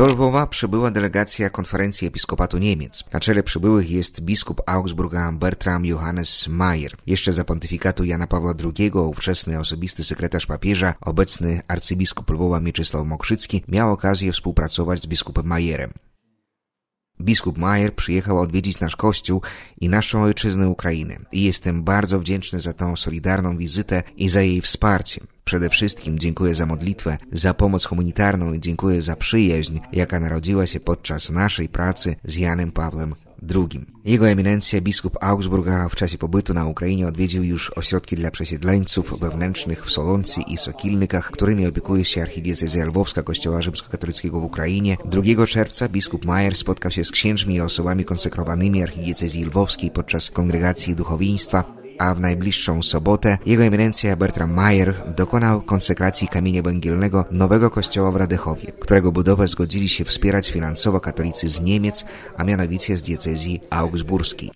Do Lwowa przybyła delegacja konferencji episkopatu Niemiec. Na czele przybyłych jest biskup Augsburga Bertram Johannes Mayer. Jeszcze za pontyfikatu Jana Pawła II ówczesny osobisty sekretarz papieża, obecny arcybiskup Lwowa Mieczysław Mokrzycki miał okazję współpracować z biskupem Mayerem. Biskup Majer przyjechał odwiedzić nasz kościół i naszą ojczyznę Ukrainę i jestem bardzo wdzięczny za tą solidarną wizytę i za jej wsparcie. Przede wszystkim dziękuję za modlitwę, za pomoc humanitarną i dziękuję za przyjaźń, jaka narodziła się podczas naszej pracy z Janem Pawłem II. Jego eminencja biskup Augsburga w czasie pobytu na Ukrainie odwiedził już ośrodki dla przesiedleńców wewnętrznych w Soloncji i Sokilnykach, którymi opiekuje się archidiecezja lwowska Kościoła Rzymskokatolickiego w Ukrainie. 2 czerwca biskup Majer spotkał się z księżmi i osobami konsekrowanymi archidiecezji lwowskiej podczas kongregacji duchowieństwa a w najbliższą sobotę jego eminencja Bertram Mayer dokonał konsekracji kamienia węgielnego nowego kościoła w Radechowie, którego budowę zgodzili się wspierać finansowo katolicy z Niemiec, a mianowicie z diecezji augsburskiej.